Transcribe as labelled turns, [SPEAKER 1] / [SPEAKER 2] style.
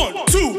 [SPEAKER 1] One, two,